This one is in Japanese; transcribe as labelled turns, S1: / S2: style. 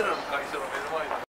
S1: スラの会社の目の前に